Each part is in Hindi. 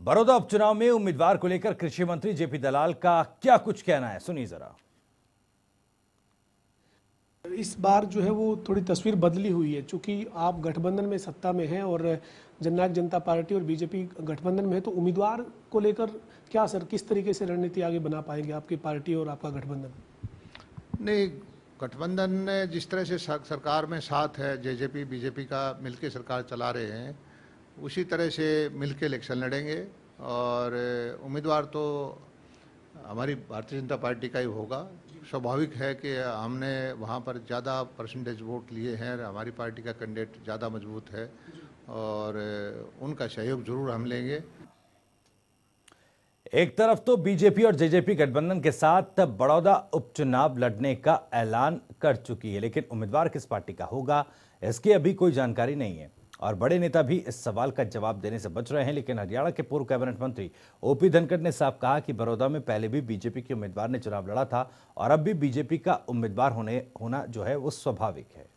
बड़ौदा उपचुनाव में उम्मीदवार को लेकर कृषि मंत्री जेपी दलाल का क्या कुछ कहना है? सुनिए जरा। इस बार जो है वो थोड़ी तस्वीर बदली हुई है क्योंकि आप गठबंधन में सत्ता में हैं और जननायक जनता पार्टी और बीजेपी गठबंधन में है तो उम्मीदवार को लेकर क्या सर किस तरीके से रणनीति आगे बना पाएँगे आपकी पार्टी और आपका गठबंधन? नहीं गठबंधन ने जिस तरह से सरकार में साथ है जेजेपी बीजेपी का मिलकर सरकार चला रहे हैं उसी तरह से मिलकर इलेक्शन लड़ेंगे। और उम्मीदवार तो हमारी भारतीय जनता पार्टी का ही होगा। स्वाभाविक है कि हमने वहाँ पर ज़्यादा परसेंटेज वोट लिए हैं हमारी पार्टी का कैंडिडेट ज़्यादा मज़बूत है और उनका सहयोग ज़रूर हम लेंगे। एक तरफ़ तो बीजेपी और जेजेपी गठबंधन के साथ बड़ौदा उपचुनाव लड़ने का ऐलान कर चुकी है, लेकिन उम्मीदवार किस पार्टी का होगा, इसकी अभी कोई जानकारी नहीं है। और बड़े नेता भी इस सवाल का जवाब देने से बच रहे हैं, लेकिन हरियाणा के पूर्व कैबिनेट मंत्री ओपी धनखड़ ने साफ़ कहा कि बड़ौदा में पहले भी बीजेपी के उम्मीदवार ने चुनाव लड़ा था और अब भी बीजेपी का उम्मीदवार होने, होना जो है, वो स्वाभाविक है।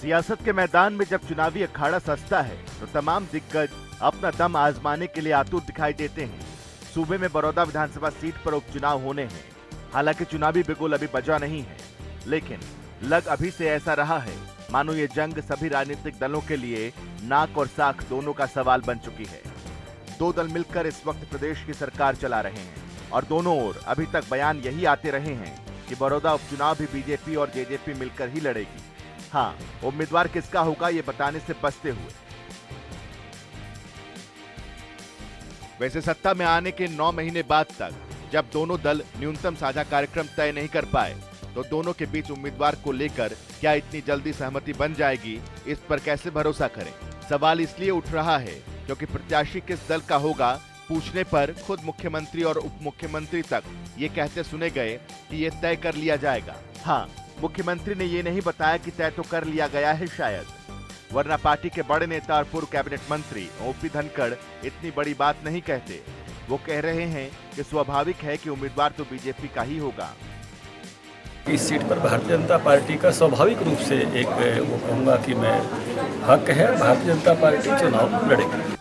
सियासत के मैदान में जब चुनावी अखाड़ा सस्ता है तो तमाम दिग्गज अपना दम आजमाने के लिए आतुर दिखाई देते हैं। सूबे में बड़ौदा विधानसभा सीट पर उपचुनाव होने हैं। हालाँकि चुनावी बिगुल अभी बजा नहीं है, लेकिन लग अभी से ऐसा रहा है। मानो ये जंग सभी राजनीतिक दलों के लिए नाक और साख दोनों का सवाल बन चुकी है। दो दल मिलकर इस वक्त प्रदेश की सरकार चला रहे हैं और दोनों ओर अभी तक बयान यही आते रहे हैं कि बड़ौदा उपचुनाव भी बीजेपी और जेजेपी मिलकर ही लड़ेगी। हाँ उम्मीदवार किसका होगा ये बताने से बचते हुए। वैसे सत्ता में आने के नौ महीने बाद तक जब दोनों दल न्यूनतम साझा कार्यक्रम तय नहीं कर पाए तो दोनों के बीच उम्मीदवार को लेकर क्या इतनी जल्दी सहमति बन जाएगी, इस पर कैसे भरोसा करें? सवाल इसलिए उठ रहा है क्योंकि प्रत्याशी किस दल का होगा, पूछने पर खुद मुख्यमंत्री और उप मुख्यमंत्री तक ये कहते सुने गए कि ये तय कर लिया जाएगा। हाँ मुख्यमंत्री ने ये नहीं बताया कि तय तो कर लिया गया है शायद। वरना पार्टी के बड़े नेता और पूर्व कैबिनेट मंत्री ओपी धनखड़ इतनी बड़ी बात नहीं कहते। वो कह रहे हैं कि स्वाभाविक है कि उम्मीदवार तो बीजेपी का ही होगा। इस सीट पर भारतीय जनता पार्टी का स्वाभाविक रूप से एक, वो कहूँगा कि मैं हक है, भारतीय जनता पार्टी चुनाव लड़ेगी।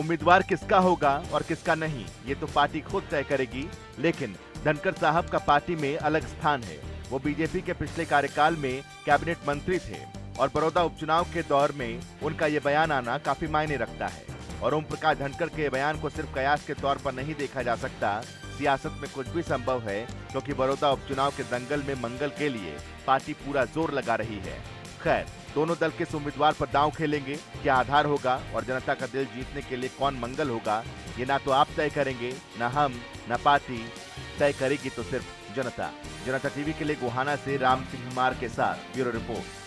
उम्मीदवार किसका होगा और किसका नहीं, ये तो पार्टी खुद तय करेगी, लेकिन धनखड़ साहब का पार्टी में अलग स्थान है। वो बीजेपी के पिछले कार्यकाल में कैबिनेट मंत्री थे और बड़ौदा उपचुनाव के दौर में उनका ये बयान आना काफ़ी मायने रखता है। और ओम प्रकाश धनकर के बयान को सिर्फ़ कयास के तौर पर नहीं देखा जा सकता सियासत में कुछ भी संभव है, क्योंकि बड़ौदा उपचुनाव के दंगल में मंगल के लिए पार्टी पूरा ज़ोर लगा रही है। खैर, दोनों दल किस उम्मीदवार पर दांव खेलेंगे, क्या आधार होगा और जनता का दिल जीतने के लिए कौन मंगल होगा, ये ना तो आप तय करेंगे, न हम, न पार्टी तय करेगी तो सिर्फ़ जनता। जनता टीवी के लिए गुहाना से राम सिंह मार के साथ, ब्यूरो रिपोर्ट।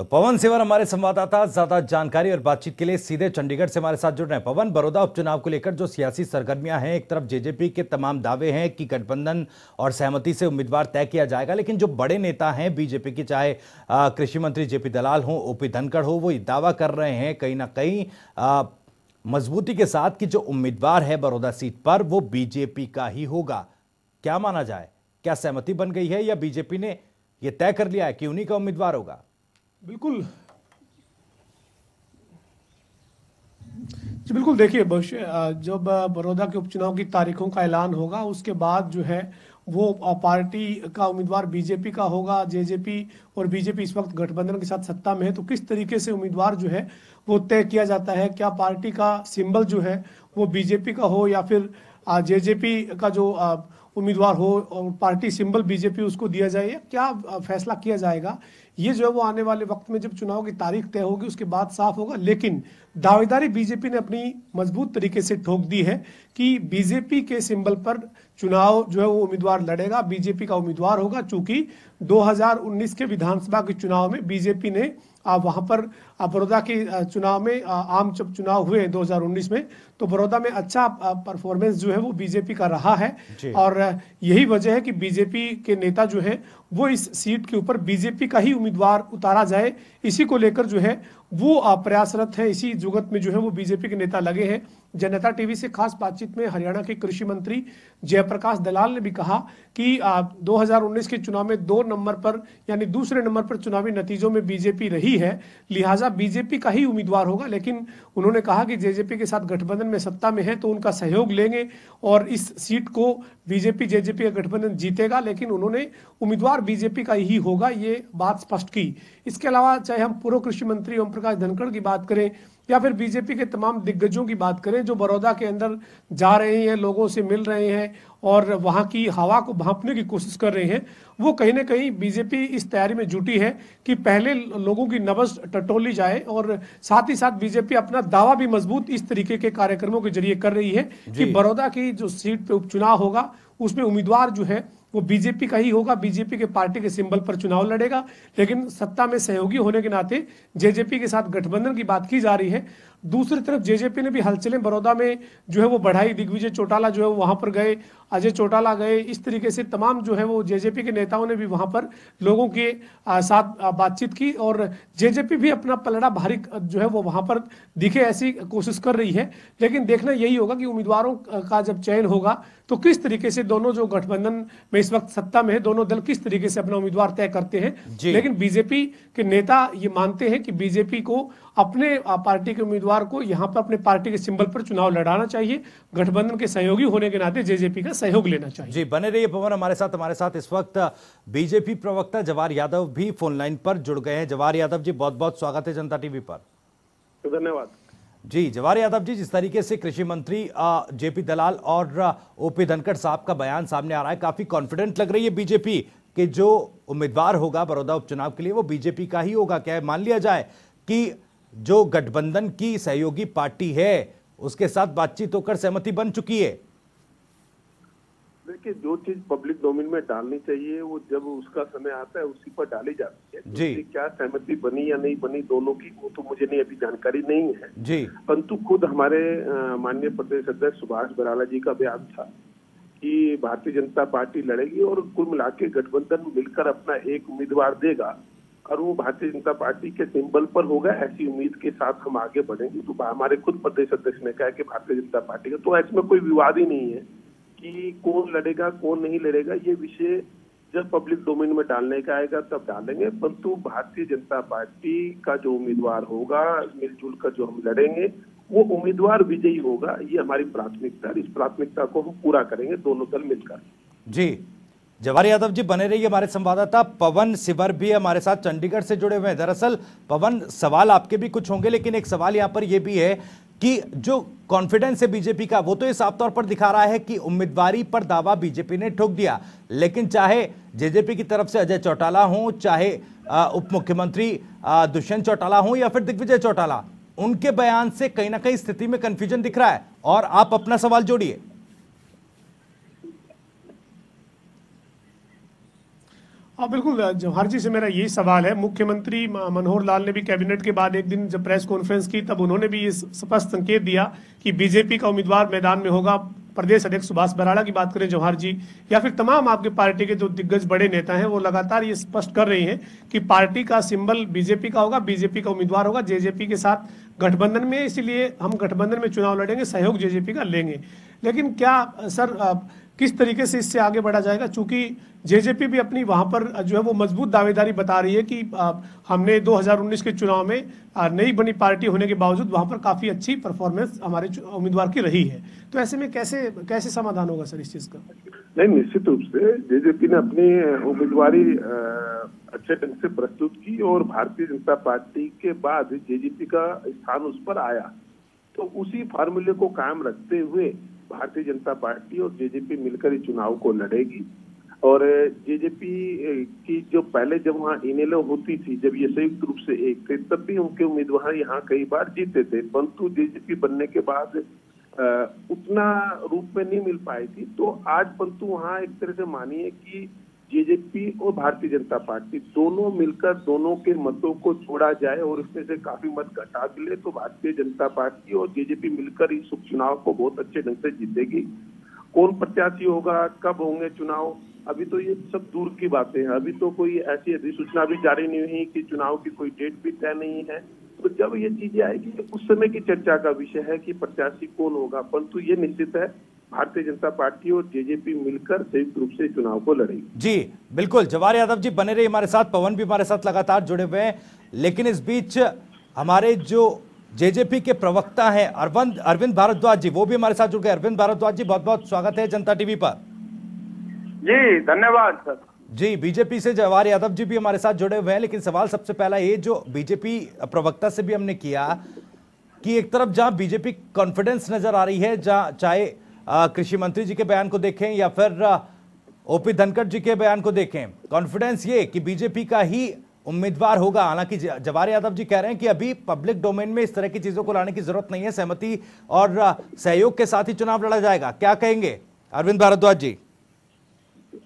तो पवन सेवर हमारे संवाददाता, ज़्यादा जानकारी और बातचीत के लिए सीधे चंडीगढ़ से हमारे साथ जुड़ रहे हैं। पवन, बड़ौदा उपचुनाव को लेकर जो सियासी सरगर्मियाँ हैं, एक तरफ़ जेजेपी के तमाम दावे हैं कि गठबंधन और सहमति से उम्मीदवार तय किया जाएगा, लेकिन जो बड़े नेता हैं बीजेपी के, चाहे कृषि मंत्री जेपी दलाल हो, ओपी धनखड़ हो, वो दावा कर रहे हैं कहीं ना कहीं मजबूती के साथ कि जो उम्मीदवार है बड़ौदा सीट पर, वो बीजेपी का ही होगा। क्या माना जाए? क्या सहमति बन गई है या बीजेपी ने यह तय कर लिया है कि उन्हीं का उम्मीदवार होगा? बिल्कुल। जी, बिल्कुल देखिए, भविष्य जब बड़ौदा के उपचुनाव की तारीखों का ऐलान होगा, उसके बाद जो है, वो पार्टी का उम्मीदवार बीजेपी का होगा, जेजेपी और बीजेपी इस वक्त गठबंधन के साथ सत्ता में है तो किस तरीके से उम्मीदवार जो है, वो तय किया जाता है? क्या पार्टी का सिंबल जो है, वो बीजेपी का हो या फिर जेजेपी का जो उम्मीदवार हो और पार्टी सिंबल बीजेपी उसको दिया जाए क्या फैसला किया जाएगा? ये जो है वो आने वाले वक्त में जब चुनाव की तारीख तय होगी, उसके बाद साफ़ होगा। लेकिन दावेदारी बीजेपी ने अपनी मज़बूत तरीके से ठोक दी है कि बीजेपी के सिंबल पर चुनाव जो है वो उम्मीदवार लड़ेगा, बीजेपी का उम्मीदवार होगा, चूँकि 2019 के विधानसभा के चुनाव में बीजेपी ने वहाँ पर बड़ौदा के चुनाव में आम जब चुनाव हुए 2019 में तो बड़ौदा में अच्छा परफॉर्मेंस जो है वो बीजेपी का रहा है। और यही वजह है कि बीजेपी के नेता जो है वो इस सीट के ऊपर बीजेपी का ही उम्मीदवार उतारा जाए इसी को लेकर जो है वो प्रयासरत है। इसी जुगत में जो है वो बीजेपी के नेता लगे हैं। जनता टीवी से खास बातचीत में हरियाणा के कृषि मंत्री जयप्रकाश दलाल ने भी कहा कि आ, 2019 के चुनाव में दो नंबर पर यानी दूसरे नंबर पर चुनावी नतीजों में बीजेपी रही है। लिहाजा बीजेपी का ही उम्मीदवार होगा, लेकिन उन्होंने कहा कि जेजेपी के साथ गठबंधन में सत्ता में है तो उनका सहयोग लेंगे और इस सीट को बीजेपी, जेजेपी का गठबंधन जीतेगा, लेकिन उन्होंने उम्मीदवार बीजेपी का ही होगा, ये बात स्पष्ट की। इसके अलावा चाहे हम पूर्व कृषि मंत्री ओम प्रकाश धनखड़ की बात करें या फिर बीजेपी के तमाम दिग्गजों की बात करें जो बड़ौदा के अंदर जा रहे हैं लोगों से मिल रहे हैं और वहाँ की हवा को भांपने की कोशिश कर रहे हैं वो कहीं ना कहीं बीजेपी इस तैयारी में जुटी है कि पहले लोगों की नबज टटोली जाए और साथ ही साथ बीजेपी अपना दावा भी मज़बूत इस तरीके के कार्यक्रमों के ज़रिए कर रही है कि बड़ौदा की जो सीट पे उपचुनाव होगा उसमें उम्मीदवार जो है वो बीजेपी का ही होगा, बीजेपी के पार्टी के सिंबल पर चुनाव लड़ेगा, लेकिन सत्ता में सहयोगी होने के नाते जेजेपी के साथ गठबंधन की बात की जा रही है। दूसरी तरफ़ जेजेपी ने भी हलचलें बड़ौदा में जो है वो बढ़ाई। दिग्विजय चौटाला जो है वो वहाँ पर गए अजय चौटाला गए। इस तरीके से तमाम जो है वो जेजेपी के नेताओं ने भी वहाँ पर लोगों के साथ बातचीत की और जेजेपी भी अपना पलड़ा भारी जो है वो वहाँ पर दिखे ऐसी कोशिश कर रही है। लेकिन देखना यही होगा कि उम्मीदवारों का जब चयन होगा तो किस तरीके से दोनों जो गठबंधन में इस वक्त सत्ता में है दोनों दल किस तरीके से अपना उम्मीदवार तय करते हैं। लेकिन बीजेपी के नेता ये मानते हैं कि बीजेपी को अपने पार्टी के उम्मीदवार को यहाँ पर अपने पार्टी के सिंबल पर चुनाव लड़ाना चाहिए गठबंधन के सहयोगी होने के नाते जेजेपी का सहयोग लेना चाहिए। जी बने रहिए पवन हमारे साथ। हमारे साथ इस वक्त बीजेपी प्रवक्ता जवाहर यादव भी फ़ोन लाइन पर जुड़ गए हैं। जवाहर यादव जी बहुत बहुत स्वागत है जनता टीवी पर। धन्यवाद। जी जवाहर यादव जी जिस तरीके से कृषि मंत्री जेपी दलाल और ओपी धनखड़ साहब का बयान सामने आ रहा है काफ़ी कॉन्फिडेंट लग रही है बीजेपी कि जो उम्मीदवार होगा बड़ौदा उपचुनाव के लिए वो बीजेपी का ही होगा। क्या मान लिया जाए कि जो गठबंधन की सहयोगी पार्टी है उसके साथ बातचीत होकर सहमति बन चुकी है। देखिए जो चीज़ पब्लिक डोमेन में डालनी चाहिए वो जब उसका समय आता है उसी पर डाली जाती है। जी। तो क्या सहमति बनी या नहीं बनी दोनों की वो तो मुझे नहीं अभी जानकारी नहीं है। जी। परंतु खुद हमारे माननीय प्रदेश अध्यक्ष सुभाष बराला जी का बयान था कि भारतीय जनता पार्टी लड़ेगी और कुल मिला के गठबंधन मिलकर अपना एक उम्मीदवार देगा। और वो भारतीय जनता पार्टी के सिंबल पर होगा, ऐसी उम्मीद के साथ हम आगे बढ़ेंगे। तो हमारे खुद प्रदेश अध्यक्ष ने कहा कि भारतीय जनता पार्टी का तो इसमें कोई विवाद ही नहीं है कि कौन लड़ेगा, कौन नहीं लड़ेगा, ये विषय जब पब्लिक डोमेन में डालने का आएगा, तब डालेंगे। परंतु भारतीय जनता पार्टी का जो उम्मीदवार होगा, मिलजुल कर जो हम लड़ेंगे, वो उम्मीदवार विजयी होगा, ये हमारी प्राथमिकता इस प्राथमिकता को हम पूरा करेंगे, दोनों दल मिलकर। जी। जवाहर यादव जी, बने रहिए हमारे संवाददाता। पवन सिबर भी हमारे साथ चंडीगढ़ से जुड़े हुए हैं। दरअसल, पवन, सवाल आपके भी कुछ होंगे, लेकिन एक सवाल यहाँ पर यह भी है कि जो कॉन्फिडेंस है बीजेपी का, वो तो ये साफ़ तौर पर दिखा रहा है कि उम्मीदवारी पर दावा बीजेपी ने ठोक दिया। लेकिन चाहे जेजेपी की तरफ़ से अजय चौटाला हो, चाहे उप मुख्यमंत्री दुष्यंत चौटाला हो या फिर दिग्विजय चौटाला, उनके बयान से कहीं ना कहीं स्थिति में कंफ्यूजन दिख रहा है। और आप अपना सवाल जोड़िए। हाँ बिल्कुल जवाहर जी से मेरा यही सवाल है। मुख्यमंत्री मनोहर लाल ने भी कैबिनेट के बाद एक दिन जब प्रेस कॉन्फ्रेंस की, तब उन्होंने भी ये स्पष्ट संकेत दिया कि बीजेपी का उम्मीदवार मैदान में होगा। प्रदेश अध्यक्ष सुभाष बराड़ा की बात करें, जवाहर जी, या फिर तमाम आपके पार्टी के जो दिग्गज बड़े नेता हैं, वो लगातार ये स्पष्ट कर रहे हैं कि पार्टी का सिंबल बीजेपी का होगा, बीजेपी का उम्मीदवार होगा, जेजेपी के साथ गठबंधन में, इसलिए हम गठबंधन में चुनाव लड़ेंगे, सहयोग जेजेपी का लेंगे। लेकिन क्या सर किस तरीके से इससे आगे बढ़ा जाएगा? चूँकि जेजेपी भी अपनी वहाँ पर जो है वो मज़बूत दावेदारी बता रही है कि हमने 2019 के चुनाव में नई बनी पार्टी होने के बावजूद वहाँ पर काफ़ी अच्छी परफॉर्मेंस हमारे उम्मीदवार की रही है। तो ऐसे में कैसे कैसे समाधान होगा सर इस चीज़ का? नहीं, निश्चित रूप से जेजेपी ने अपनी उम्मीदवारी अच्छे ढंग से प्रस्तुत की और भारतीय जनता पार्टी के बाद जेजेपी का स्थान उस पर आया। तो उसी फार्मूले को कायम रखते हुए भारतीय जनता पार्टी और जेजेपी मिलकर इस चुनाव को लड़ेगी। और जेजेपी की जो पहले जब वहाँ इनेलो होती थी, जब ये संयुक्त रूप से एक थे, तब भी उनके उम्मीदवार यहाँ कई बार जीते थे। परंतु जेजेपी बनने के बाद उतना रूप में नहीं मिल पाई थी। तो आज परंतु वहाँ एक तरह से मानिए कि जेजेपी और भारतीय जनता पार्टी दोनों मिलकर दोनों के मतों को छोड़ा जाए और इसमें से काफ़ी मत घटा ले तो भारतीय जनता पार्टी और जेजेपी मिलकर इस उपचुनाव को बहुत अच्छे ढंग से जीतेगी। कौन प्रत्याशी होगा, कब होंगे चुनाव, अभी तो ये सब दूर की बातें हैं। अभी तो कोई ऐसी अधिसूचना भी जारी नहीं हुई कि चुनाव की कोई डेट भी तय नहीं है। तो जब ये चीज़ें आएगी उस समय की चर्चा का विषय है कि प्रत्याशी कौन होगा, परंतु ये निश्चित है भारतीय जनता पार्टी और जेजेपी मिलकर संयुक्त रूप से चुनाव को लड़ेगी। जी बिल्कुल। जवाहर यादव जी बने रहे हमारे साथ पवन भी हमारे साथ लगातार जुड़े हुए हैं। लेकिन इस बीच हमारे जो जेजेपी के प्रवक्ता हैं अरविंद अरविंद भारद्वाज जी वो भी हमारे साथ जुड़ गए। अरविंद भारद्वाज जी बहुत बहुत स्वागत है जनता टीवी पर। जी धन्यवाद सर। जी बीजेपी से जवाहर यादव जी भी हमारे साथ जुड़े हुए हैं। लेकिन सवाल सबसे पहला ये जो बीजेपी प्रवक्ता से भी हमने किया कि एक तरफ़ जहाँ बीजेपी कॉन्फिडेंस नज़र आ रही है जहाँ चाहे कृषि मंत्री जी के बयान को देखें या फिर ओपी धनखड़ जी के बयान को देखें। कॉन्फिडेंस ये कि बीजेपी का ही उम्मीदवार होगा। हालाँकि जवाहर यादव जी कह रहे हैं कि अभी पब्लिक डोमेन में इस तरह की चीज़ों को लाने की ज़रूरत नहीं है। सहमति और सहयोग के साथ ही चुनाव लड़ा जाएगा। क्या कहेंगे? अरविंद भारद्वाज जी।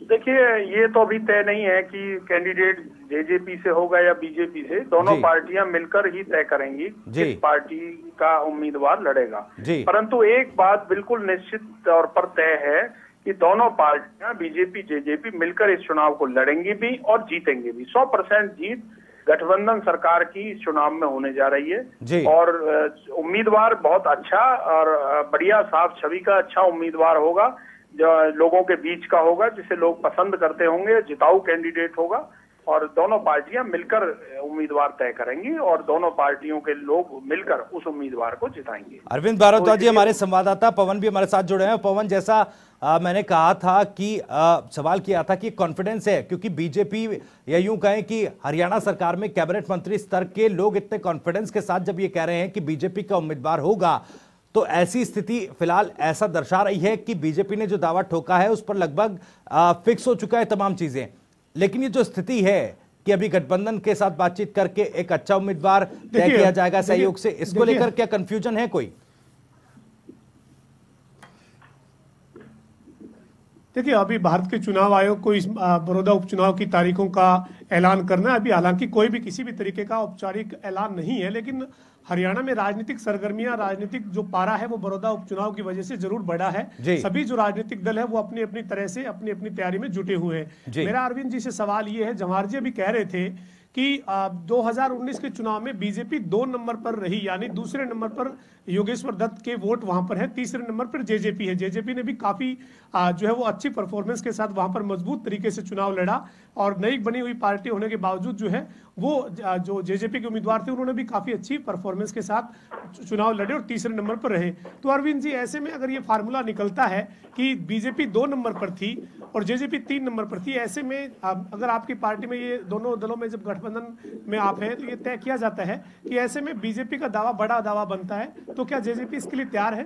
देखिए ये तो अभी तय नहीं है कि कैंडिडेट जेजेपी से होगा या बीजेपी से दोनों पार्टियाँ मिलकर ही तय करेंगी किस पार्टी का उम्मीदवार लड़ेगा। परंतु एक बात बिल्कुल निश्चित तौर पर तय है कि दोनों पार्टियाँ बीजेपी जेजेपी मिलकर इस चुनाव को लड़ेंगी भी और जीतेंगे भी। सौ परसेंट जीत गठबंधन सरकार की इस चुनाव में होने जा रही है। और उम्मीदवार बहुत अच्छा और बढ़िया साफ़ छवि का अच्छा उम्मीदवार होगा। लोगों के बीच का होगा जिसे लोग पसंद करते होंगे जिताऊ कैंडिडेट होगा और दोनों पार्टियाँ मिलकर उम्मीदवार तय करेंगी और दोनों पार्टियों के लोग मिलकर उस उम्मीदवार को जिताएँगे। अरविंद भारद्वाज जी हमारे संवाददाता पवन भी हमारे साथ जुड़े हैं। पवन जैसा आ, मैंने कहा था कि आ, सवाल किया था कि कॉन्फिडेंस है क्योंकि बीजेपी या यूँ कहें कि हरियाणा सरकार में कैबिनेट मंत्री स्तर के लोग इतने कॉन्फिडेंस के साथ जब ये कह रहे हैं कि बीजेपी का उम्मीदवार होगा तो ऐसी स्थिति फ़िलहाल ऐसा दर्शा रही है कि बीजेपी ने जो दावा ठोका है उस पर लगभग फिक्स हो चुका है तमाम चीज़ें। लेकिन ये जो स्थिति है कि अभी गठबंधन के साथ बातचीत करके एक अच्छा उम्मीदवार तय किया जाएगा सहयोग से इसको लेकर क्या कंफ्यूजन है कोई? देखिए अभी भारत के चुनाव आयोग को इस बड़ौदा उपचुनाव की तारीखों का ऐलान करना है। अभी हालाँकि कोई भी किसी भी तरीके का औपचारिक ऐलान नहीं है लेकिन हरियाणा में राजनीतिक सरगर्मियाँ राजनीतिक जो पारा है वो बड़ौदा उपचुनाव की वजह से ज़रूर बढ़ा है। सभी जो राजनीतिक दल है वो अपनी अपनी तरह से अपनी अपनी तैयारी में जुटे हुए हैं। मेरा अरविंद जी से सवाल ये है जवाहर जी अभी कह रहे थे कि 2019 के चुनाव में बीजेपी दो नंबर पर रही यानी दूसरे नंबर पर योगेश्वर दत्त के वोट वहाँ पर है। तीसरे नंबर पर जेजेपी है। जेजेपी ने भी काफ़ी जो है वो अच्छी परफॉर्मेंस के साथ वहाँ पर मज़बूत तरीके से चुनाव लड़ा और नई बनी हुई पार्टी होने के बावजूद जो है वो जो जेजेपी के उम्मीदवार थे, उन्होंने भी काफ़ी अच्छी परफॉर्मेंस के साथ चुनाव लड़े और तीसरे नंबर पर रहे। तो अरविंद जी, ऐसे में अगर ये फार्मूला निकलता है कि बीजेपी दो नंबर पर थी और जेजेपी तीन नंबर पर थी, ऐसे में अगर आपकी पार्टी में ये दोनों दलों में जब गठबंधन में आप हैं तो ये तय किया जाता है कि ऐसे में बीजेपी का दावा बड़ा दावा बनता है। तो क्या जेजेपी इसके लिए तैयार है?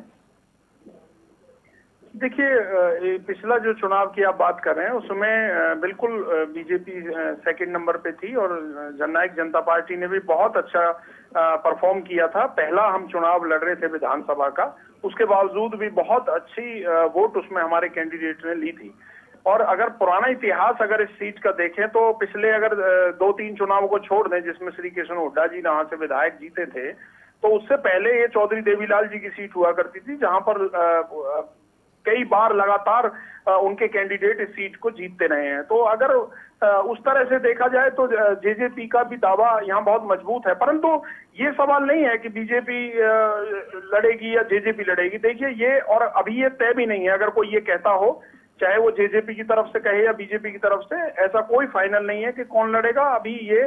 देखिए पिछला जो चुनाव की आप बात कर रहे हैं, उसमें बिल्कुल बीजेपी सेकंड नंबर पे थी और जननायक जनता पार्टी ने भी बहुत अच्छा परफॉर्म किया था। पहला हम चुनाव लड़ रहे थे विधानसभा का। उसके बावजूद भी बहुत अच्छी वोट उसमें हमारे कैंडिडेट ने ली थी। और अगर पुराना इतिहास अगर इस सीट का देखें तो पिछले अगर दो तीन चुनाव को छोड़ दें, जिसमें श्री कृष्ण हुड्डा जी यहाँ से विधायक जीते थे तो उससे पहले ये चौधरी देवीलाल जी की सीट हुआ करती थी, जहाँ पर कई बार लगातार उनके कैंडिडेट इस सीट को जीतते रहे हैं। तो अगर उस तरह से देखा जाए तो जेजेपी का भी दावा यहाँ बहुत मज़बूत है। परंतु ये सवाल नहीं है कि बीजेपी लड़ेगी या जेजेपी लड़ेगी। देखिए, ये और अभी ये तय भी नहीं है। अगर कोई ये कहता हो, चाहे वो जेजेपी की तरफ़ से कहे या बीजेपी की तरफ़ से, ऐसा कोई फाइनल नहीं है कि कौन लड़ेगा। अभी ये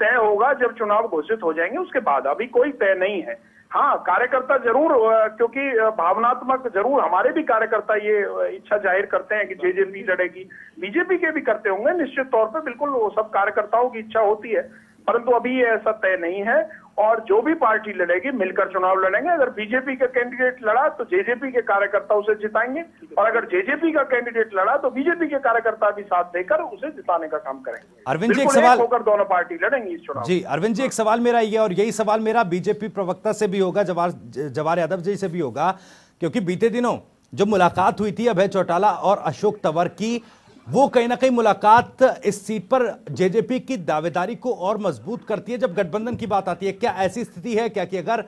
तय होगा जब चुनाव घोषित हो जाएँगे उसके बाद। अभी कोई तय नहीं है। हाँ कार्यकर्ता ज़रूर क्योंकि भावनात्मक ज़रूर हमारे भी कार्यकर्ता ये इच्छा ज़ाहिर करते हैं कि जेजेपी लड़ेगी। बीजेपी के भी करते होंगे निश्चित तौर पर बिल्कुल वो सब कार्यकर्ताओं की इच्छा होती है। परंतु अभी ये ऐसा तय नहीं है। और जो भी पार्टी लड़ेगी मिलकर चुनाव लड़ेंगे। अगर बीजेपी का कैंडिडेट लड़ा तो जेजेपी के कार्यकर्ता उसे जिताएँगे। और अगर जेजेपी का कैंडिडेट लड़ा तो बीजेपी के कार्यकर्ता भी साथ देकर उसे जिताने का काम करेंगे। अरविंद जी एक सवाल होकर दोनों पार्टी लड़ेंगी इस चुनाव जी अरविंद जी एक सवाल मेरा ये और यही सवाल मेरा बीजेपी प्रवक्ता से भी होगा जवाहर जवाहर यादव जी से भी होगा क्योंकि बीते दिनों जो मुलाकात हुई थी अभय चौटाला और अशोक तंवर की वो कहीं ना कहीं मुलाकात इस सीट पर जेजेपी की दावेदारी को और मज़बूत करती है जब गठबंधन की बात आती है। क्या ऐसी स्थिति है क्या कि अगर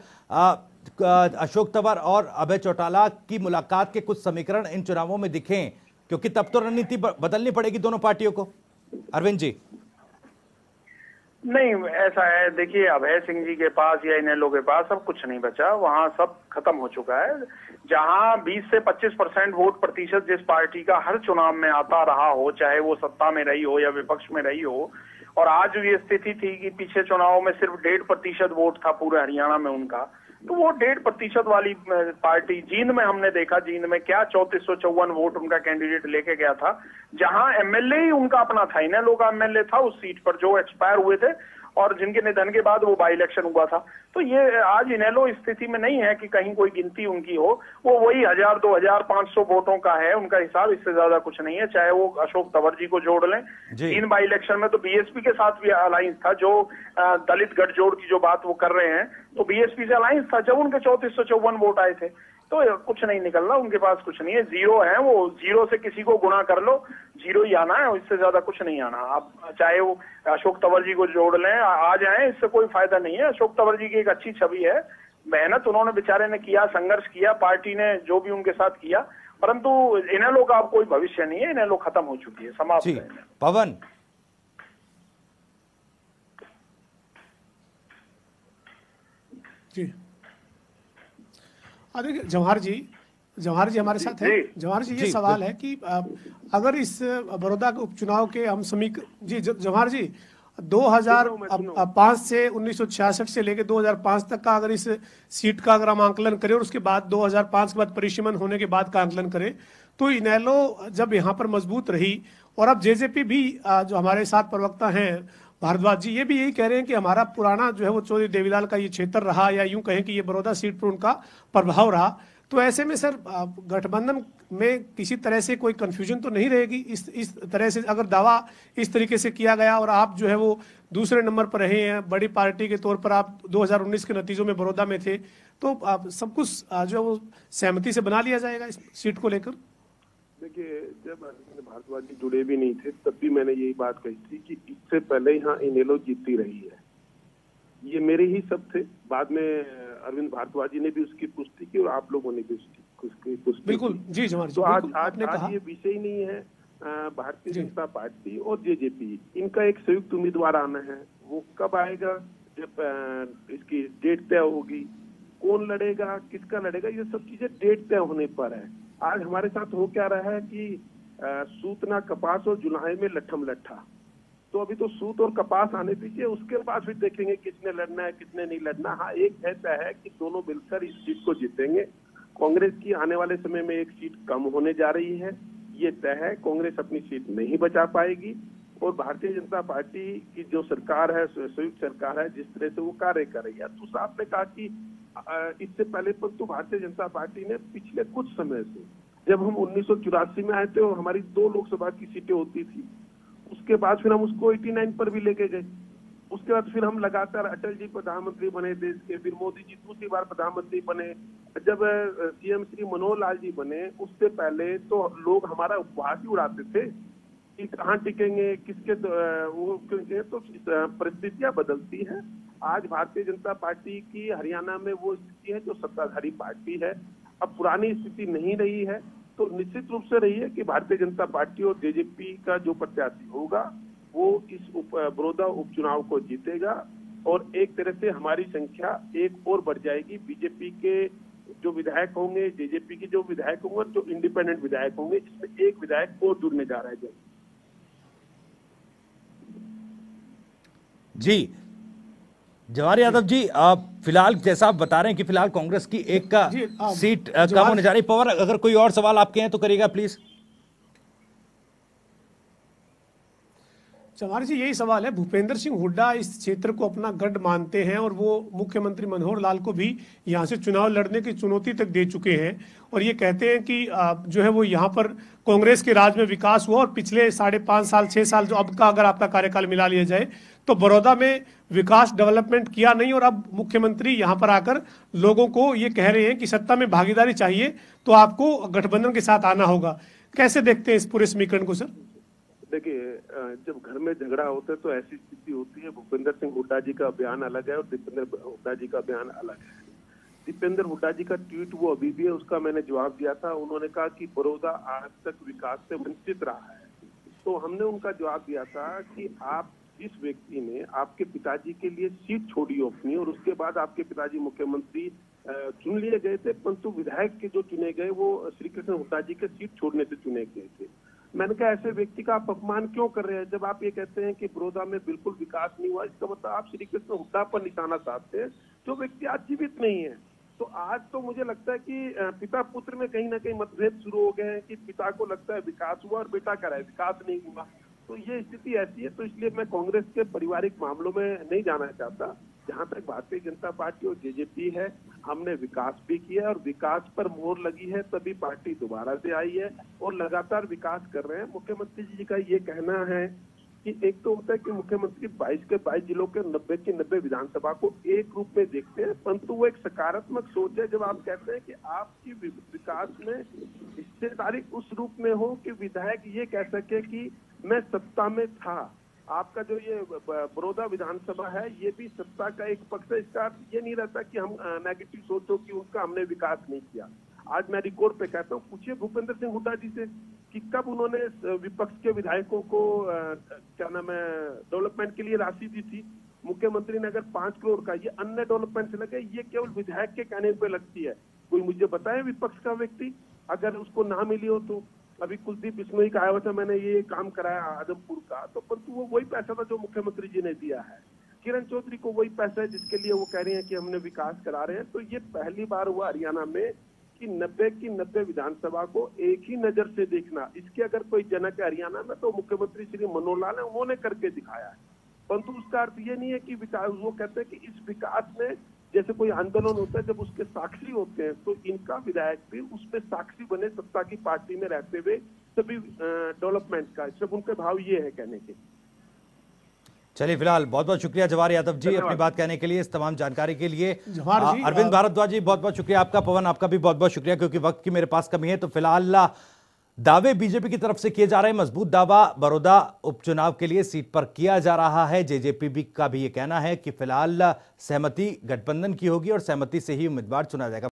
अशोक तंवर और अभय चौटाला की मुलाकात के कुछ समीकरण इन चुनावों में दिखें, क्योंकि तब तो रणनीति बदलनी पड़ेगी दोनों पार्टियों को। अरविंद जी। नहीं, ऐसा है, देखिए, अभय सिंह जी के पास या इन इनेलो के पास अब कुछ नहीं बचा, वहाँ सब खत्म हो चुका है। जहाँ 20 से 25 परसेंट वोट प्रतिशत जिस पार्टी का हर चुनाव में आता रहा हो, चाहे वो सत्ता में रही हो या विपक्ष में रही हो, और आज ये स्थिति थी कि पीछे चुनाव में सिर्फ़ डेढ़ प्रतिशत वोट था पूरे हरियाणा में उनका तो वो डेढ़ प्रतिशत वाली पार्टी जींद में हमने देखा, जींद में क्या चौतीस सौ चौवन वोट उनका कैंडिडेट लेके गया था, जहाँ एमएलए ही उनका अपना था। इन्हें लोग एमएलए था, उस सीट पर जो एक्सपायर हुए थे। और जिनके निधन के बाद वो बाई इलेक्शन हुआ था। तो ये आज इनेलो स्थिति में नहीं है कि कहीं कोई गिनती उनकी हो। वो वही हज़ार दो हज़ार पाँच सौ वोटों का है उनका हिसाब इससे ज़्यादा कुछ नहीं है। चाहे वो अशोक तंवर जी को जोड़ लें। इन बाई इलेक्शन में तो बीएसपी के साथ भी अलायंस था जो दलित गठजोड़ की जो बात वो कर रहे हैं तो बीएसपी से अलायंस था। जब उनके चौतीस वोट आए थे तो कुछ नहीं निकलना उनके पास कुछ नहीं है। ज़ीरो है वो। ज़ीरो से किसी को गुणा कर लो। ज़ीरो ही आना है इससे ज़्यादा कुछ नहीं आना। आप चाहे वो अशोक तंवर जी को जोड़ लें आ जाए इससे कोई फ़ायदा नहीं है। अशोक तंवर जी की एक अच्छी छवि है। मेहनत उन्होंने बेचारे ने किया संघर्ष किया पार्टी ने जो भी उनके साथ किया। परंतु इन्हें लोग आप कोई भविष्य नहीं है इन्हें लोग खत्म हो चुकी है समाप्त है। पवन। जी। देखिए जवाहर जी जवाहर जी हमारे साथ है। जवाहर जी ये जी, सवाल है कि अगर इस बड़ौदा के उपचुनाव के हम समीक जी जवाहर जी 2005 से 1966 से लेकर 2005 तक का अगर इस सीट का अगर हम आंकलन करें और उसके बाद 2005 के बाद परिसीमन होने के बाद का आंकलन करें तो इनेलो जब यहाँ पर मज़बूत रही और अब जेजेपी भी जो हमारे साथ प्रवक्ता हैं भारद्वाज जी, ये भी यही कह रहे हैं कि हमारा पुराना जो है वो चौधरी देवीलाल का ये क्षेत्र रहा या यूँ कहें कि ये बड़ौदा सीट पर उनका प्रभाव रहा तो ऐसे में सर गठबंधन में किसी तरह से कोई कंफ्यूजन तो नहीं रहेगी? इस इस तरह से अगर दावा इस तरीके से किया गया और आप जो है वो दूसरे नंबर पर रहे हैं, बड़ी पार्टी के तौर पर आप 2019 के नतीजों में बड़ौदा में थे तो आप सब कुछ जो है वो सहमति से बना लिया जाएगा इस सीट को लेकर? देखिए, जब भारद्वाज जी जुड़े भी नहीं थे तब भी मैंने यही बात कही थी कि इससे पहले यहाँ इनेलो जीतती रही है। ये मेरे ही सब थे। बाद में अरविंद भारद्वाज जी ने भी उसकी पुष्टि की और आप लोगों ने भी उसकी पुष्टि बिल्कुल। जी जमार तो आज आज आज ये विषय ही नहीं है भारतीय जनता पार्टी और जेजेपी। इनका एक संयुक्त उम्मीदवार आना है। वो कब आएगा? जब इसकी डेट तय होगी। कौन लड़ेगा? किसका लड़ेगा? ये सब चीज़ें डेट तय होने पर है। आज हमारे साथ हो क्या रहा है कि सूतना कपास और जुलाई में लट्ठम लट्ठा। तो अभी तो सूत और कपास आने दीजिए, उसके बाद फिर देखेंगे किसने लड़ना है, किसने नहीं लड़ना। हाँ एक ऐसा है कि दोनों मिलकर इस सीट को जीतेंगे। कांग्रेस की आने वाले समय में एक सीट कम होने जा रही है। ये तय है, कांग्रेस अपनी सीट नहीं बचा पाएगी। और भारतीय जनता पार्टी की जो सरकार है संयुक्त सरकार है, जिस तरह से वो कार्य कर रही है। तो आपने कहा कि इससे पहले पर तो भारतीय जनता पार्टी ने पिछले कुछ समय से जब हम उन्नीस सौ चौरासी में आए थे और हमारी दो लोकसभा की सीटें होती थी, उसके बाद फिर हम उसको 89 पर भी लेके गए। उसके बाद फिर हम लगातार अटल जी प्रधानमंत्री बने, देश के फिर मोदी जी दूसरी बार प्रधानमंत्री बने। जब सीएम श्री मनोहर लाल जी बने, उससे पहले तो लोग हमारा उपवास ही उड़ाते थे कि कहाँ टिकेंगे, किसके वो तो परिस्थितियाँ बदलती है। आज भारतीय जनता पार्टी की हरियाणा में वो स्थिति है जो सत्ताधारी पार्टी है। अब पुरानी स्थिति नहीं रही है। तो निश्चित रूप से रही है कि भारतीय जनता पार्टी और जेजेपी का जो प्रत्याशी होगा वो इस उप, बड़ौदा उपचुनाव को जीतेगा और एक तरह से हमारी संख्या एक और बढ़ जाएगी। बीजेपी के जो विधायक होंगे जेजेपी के जो विधायक होंगे जो इंडिपेंडेंट विधायक होंगे इसमें एक विधायक और जुड़ने जा रहा है। जी जवाहर यादव जी आप फ़िलहाल जैसा आप बता रहे हैं कि फ़िलहाल कांग्रेस की एक का आ, सीट कम होने जा रही पवर अगर कोई और सवाल आपके हैं तो करिएगा प्लीज़। चौहान जी यही सवाल है। भूपेंद्र सिंह हुड्डा इस क्षेत्र को अपना गढ़ मानते हैं और वो मुख्यमंत्री मनोहर लाल को भी यहाँ से चुनाव लड़ने की चुनौती तक दे चुके हैं और ये कहते हैं कि जो है वो यहाँ पर कांग्रेस के राज में विकास हुआ और पिछले साढ़े पाँच साल छः साल जो अब का अगर आपका कार्यकाल मिला लिया जाए तो बड़ौदा में विकास डेवलपमेंट किया नहीं और अब मुख्यमंत्री यहाँ पर आकर लोगों को ये कह रहे हैं कि सत्ता में भागीदारी चाहिए तो आपको गठबंधन के साथ आना होगा। कैसे देखते हैं इस पूरे समीकरण को, सर? देखिए जब घर में झगड़ा होता है तो ऐसी स्थिति होती है, भूपेंद्र सिंह हुड्डा जी का बयान अलग है और दीपेंद्र हुड्डा जी का बयान अलग है। दीपेंद्र हुड्डा जी का ट्वीट वो अभी भी है, उसका मैंने जवाब दिया था। उन्होंने कहा कि बड़ौदा आज तक विकास से वंचित रहा है। तो हमने उनका जवाब दिया था कि आप जिस व्यक्ति ने आपके पिताजी के लिए सीट छोड़ी अपनी और उसके बाद आपके पिताजी मुख्यमंत्री चुन लिए गए थे, परंतु विधायक के जो चुने गए, वो श्री कृष्ण हुड्डा जी के सीट छोड़ने से चुने गए थे। मैंने कहा, ऐसे व्यक्ति का आप अपमान क्यों कर रहे हैं? जब आप ये कहते हैं कि बड़ौदा में बिल्कुल विकास नहीं हुआ, इसका मतलब आप श्री कृष्ण हुड्डा पर निशाना साधते हैं, जो व्यक्ति आज जीवित नहीं है। तो आज तो मुझे लगता है कि पिता पुत्र में कहीं ना कहीं मतभेद शुरू हो गए हैं कि पिता को लगता है विकास हुआ और बेटा कह रहा है, विकास नहीं हुआ। तो ये स्थिति ऐसी है तो इसलिए मैं कांग्रेस के पारिवारिक मामलों में नहीं जाना चाहता। जहाँ तक भारतीय जनता पार्टी और जेजेपी है, हमने विकास भी किया और विकास पर मोर लगी है, तभी पार्टी दोबारा से आई है और लगातार विकास कर रहे हैं। मुख्यमंत्री जी का ये कहना है कि एक तो होता है कि मुख्यमंत्री 22 के 22 जिलों के 90 के 90 विधानसभा को एक रूप में देखते हैं, परंतु वो एक सकारात्मक सोच है। जब आप कहते हैं कि आपकी विकास में हिस्सेदारी उस रूप में हो कि विधायक ये कह सके कि मैं सत्ता में था। आपका जो ये बड़ौदा विधानसभा है, ये भी सत्ता का एक पक्ष है। इसका ये नहीं रहता कि हम नेगेटिव सोचो कि उनका हमने विकास नहीं किया। आज मैं रिकॉर्ड पे कहता हूँ, पूछिए भूपेंद्र सिंह हुड्डा जी से कि कब उन्होंने विपक्ष के विधायकों को क्या नाम है डेवलपमेंट के लिए राशि दी थी? मुख्यमंत्री ने अगर पाँच करोड़ का ये अन्य डेवलपमेंट से लगे, ये केवल विधायक के कहने पे लगती है। कोई मुझे बताए विपक्ष का व्यक्ति? अगर उसको ना मिली हो तो। अभी कुलदीप बिश्नोई का आया था, मैंने ये काम कराया आजमपुर का। तो परंतु वो वही पैसा था जो मुख्यमंत्री जी ने दिया है। किरण चौधरी को वही पैसा है जिसके लिए वो कह रहे हैं कि हमने विकास करा रहे हैं। तो ये पहली बार हुआ हरियाणा में कि नब्बे की नब्बे विधानसभा को एक ही नज़र से देखना। इसके अगर कोई जनक है हरियाणा में तो मुख्यमंत्री श्री मनोहर लाल है, उन्होंने करके दिखाया है। परंतु उसका अर्थ ये नहीं है कि विकास, वो कहते हैं कि इस विकास में जैसे कोई आंदोलन होता है जब उसके साक्षी होते हैं तो इनका विधायक भी उसमें साक्षी बने सत्ता की पार्टी में रहते हुए सभी डेवलपमेंट का सिर्फ़ उनके भाव ये है कहने के। चलिए फ़िलहाल बहुत बहुत शुक्रिया जवाहर यादव जी अपनी बात कहने के लिए इस तमाम जानकारी के लिए। अरविंद भारद्वाज जी बहुत बहुत शुक्रिया आपका पवन आपका भी बहुत बहुत शुक्रिया क्योंकि वक्त की मेरे पास कमी है तो फ़िलहाल दावे बीजेपी की तरफ़ से किए जा रहे हैं। मज़बूत दावा बड़ौदा उपचुनाव के लिए सीट पर किया जा रहा है। जेजेपी का भी ये कहना है कि फ़िलहाल सहमति गठबंधन की होगी और सहमति से ही उम्मीदवार चुना जाएगा।